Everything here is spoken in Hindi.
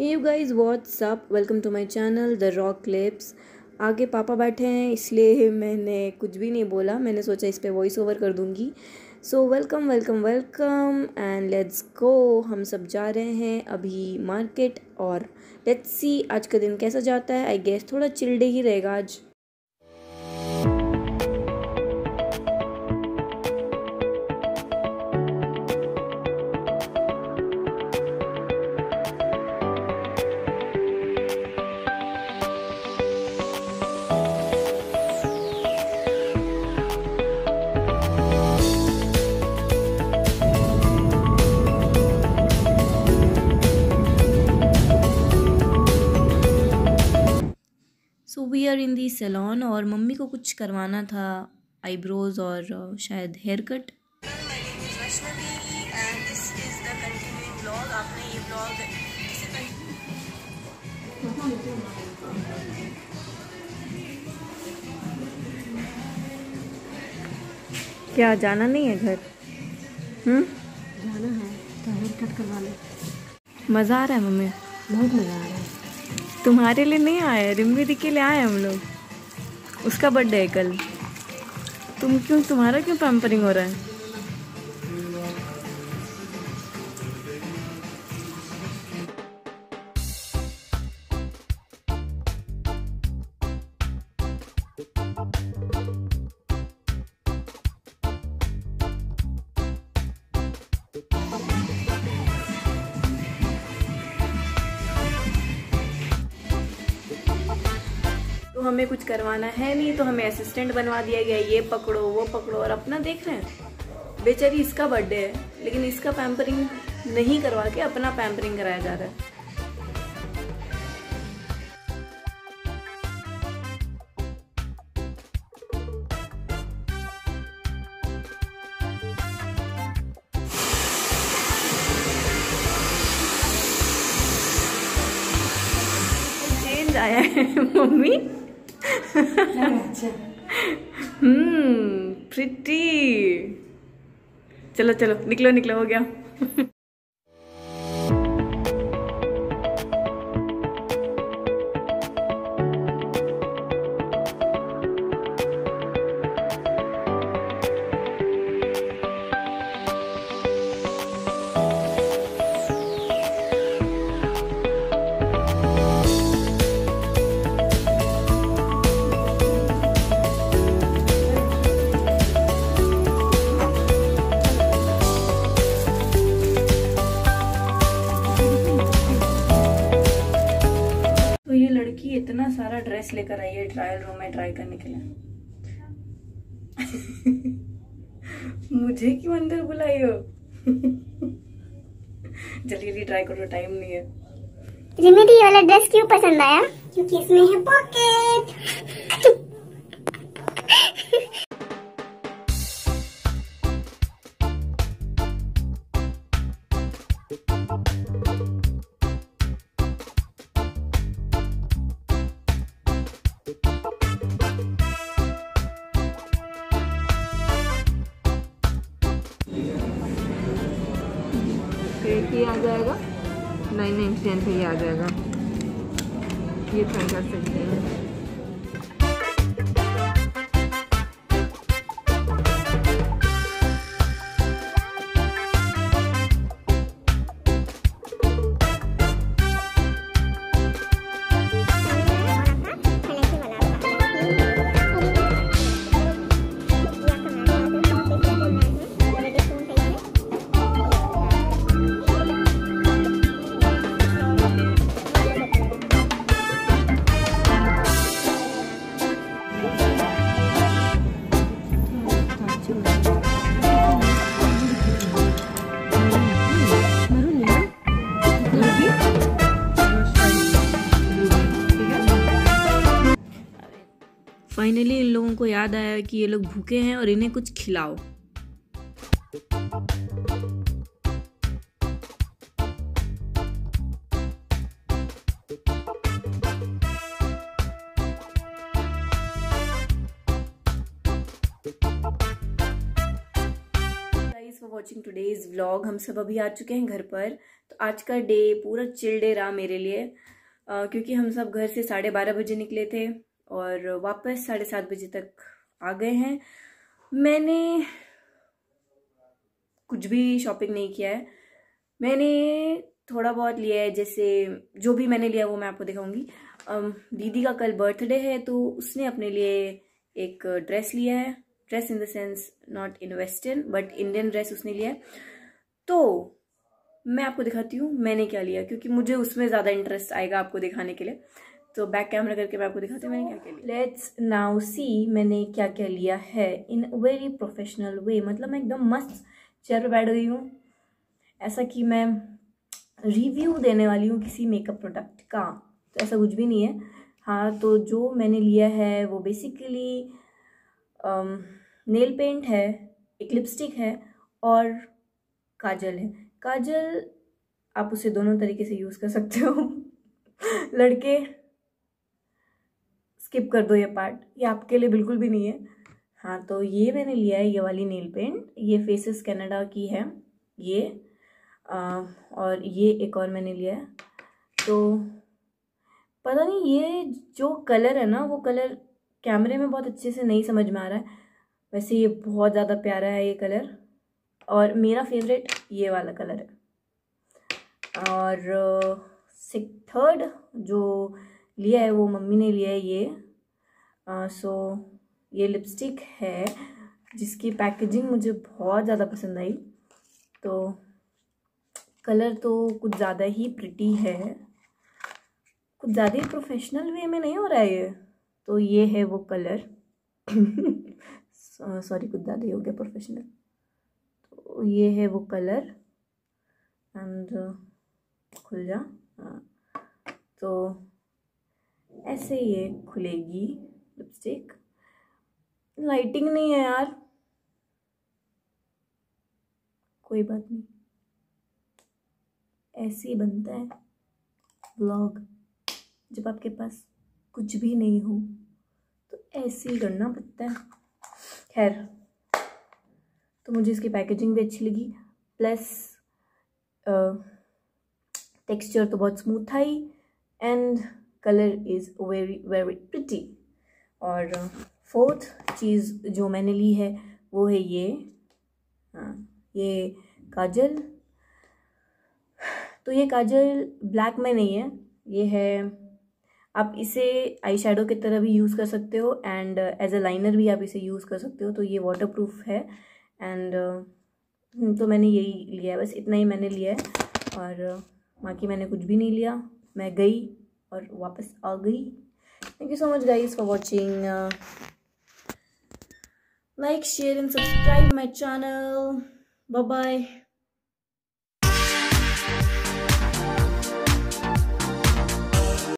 You guys what's up welcome to my channel the rock clips आगे पापा बैठे हैं, इसलिए मैंने कुछ भी नहीं बोला, मैंने सोचा इस पर वॉइस ओवर कर दूँगी। So welcome welcome welcome and let's go हम सब जा रहे हैं अभी मार्केट और लेट्स सी आज का दिन कैसा जाता है। आई गेस थोड़ा चिल्डे ही रहेगा आज। आर इन दी सैलॉन और मम्मी को कुछ करवाना था आईब्रोज़ और uh, शायद हेयर कट क्या जाना नहीं है घर? हम्म? जाना है तो हेयर कट करवा ले। मज़ा आ रहा है मम्मी? बहुत मज़ा आ रहा है। तुम्हारे लिए नहीं आए रिम्मी के लिए आए हम लोग। उसका बर्थडे है कल। तुम क्यों, तुम्हारा क्यों पैम्परिंग हो रहा है? तो हमें कुछ करवाना है नहीं तो हमें असिस्टेंट बनवा दिया गया, ये पकड़ो, वो पकड़ो, और अपना देख रहे हैं। बेचारी इसका बर्थडे है, लेकिन इसका पैम्परिंग नहीं करवा के अपना पैम्परिंग कराया जा रहा है। आया है, मम्मी। हम्म प्रिटी चलो चलो निकलो निकलो हो गया। ड्रेस लेकर आई है ट्रायल रूम में ट्राई करने के लिए। मुझे क्यों अंदर बुलाई हो? जल्दी जल्दी ट्राई करो टाइम नहीं है। रिमी वाला ड्रेस क्यों पसंद आया? क्योंकि इसमें है पॉकेट ही आ जाएगा। नाइन नाइन टेन पे ही आ जाएगा। ये ट्राई कर सकते हैं। लोगों को याद आया कि ये लोग भूखे हैं और इन्हें कुछ खिलाओ। वॉचिंग टुडेज व्लॉग हम सब अभी आ चुके हैं घर पर। तो आज का डे पूरा चिल डे रहा मेरे लिए। आ, क्योंकि हम सब घर से साढ़े बारह बजे निकले थे। और वापस साढ़े सात बजे तक आ गए हैं। मैंने कुछ भी शॉपिंग नहीं किया है। मैंने थोड़ा बहुत लिया है, जैसे जो भी मैंने लिया वो मैं आपको दिखाऊँगी। दीदी का कल बर्थडे है तो उसने अपने लिए एक ड्रेस लिया है। Dress in the sense not in western but Indian dress उसने लिया है। तो मैं आपको दिखाती हूँ मैंने क्या लिया, क्योंकि मुझे उसमें ज़्यादा इंटरेस्ट आएगा आपको दिखाने के लिए। तो बैक कैमरा करके मैं आपको दिखाती हूँ मैंने क्या क्या लिया। लेट्स नाउ सी मैंने क्या क्या लिया है इन वेरी प्रोफेशनल वे मतलब मैं एकदम मस्त चेयर पे बैठ गई हूँ। ऐसा कि मैं रिव्यू देने वाली हूँ किसी मेकअप प्रोडक्ट का। तो ऐसा कुछ भी नहीं है। हाँ तो जो मैंने लिया है वो बेसिकली नेल पेंट है, एक लिपस्टिक है और काजल है। काजल आप उसे दोनों तरीके से यूज़ कर सकते हो। लड़के स्किप कर दो ये पार्ट ये आपके लिए बिल्कुल भी नहीं है. हाँ तो ये मैंने लिया है ये वाली नेल पेंट ये फेसेस कनाडा की है ये. आ, और ये एक और मैंने लिया है. तो पता नहीं ये जो कलर है ना वो कलर कैमरे में बहुत अच्छे से नहीं समझ में आ रहा है. वैसे ये बहुत ज़्यादा प्यारा है ये कलर और मेरा फेवरेट ये वाला कलर है. और थर्ड जो लिया है वो मम्मी ने लिया है ये। आ, सो ये लिपस्टिक है जिसकी पैकेजिंग मुझे बहुत ज़्यादा पसंद आई। तो कलर तो कुछ ज़्यादा ही प्रिटी है। कुछ ज़्यादा ही प्रोफेशनल वे में नहीं हो रहा है ये। तो ये है वो कलर सॉरी कुछ ज़्यादा ही हो गया प्रोफेशनल तो ये है वो कलर एंड खुल जा। हाँ। तो ऐसे ये खुलेगी लिपस्टिक लाइटिंग नहीं है यार। कोई बात नहीं। ऐसे ही बनता है व्लॉग जब आपके पास कुछ भी नहीं हो तो ऐसे ही करना पड़ता है। खैर तो मुझे इसकी पैकेजिंग भी अच्छी लगी। प्लस टेक्सचर तो बहुत स्मूथ था ही। And colour is very very pretty और फोर्थ चीज़ जो मैंने ली है वो है ये हाँ ये काजल तो ये काजल ब्लैक में नहीं है ये है आप इसे आई शेडो की तरह भी यूज़ कर सकते हो एंड एज अ लाइनर भी आप इसे यूज़ कर सकते हो तो ये वाटर प्रूफ है एंड uh, तो मैंने यही लिया है बस इतना ही मैंने लिया है और बाकी मैंने कुछ भी नहीं लिया मैं गई और वापस आ गई thank you so much guys for watching share and subscribe my channel bye bye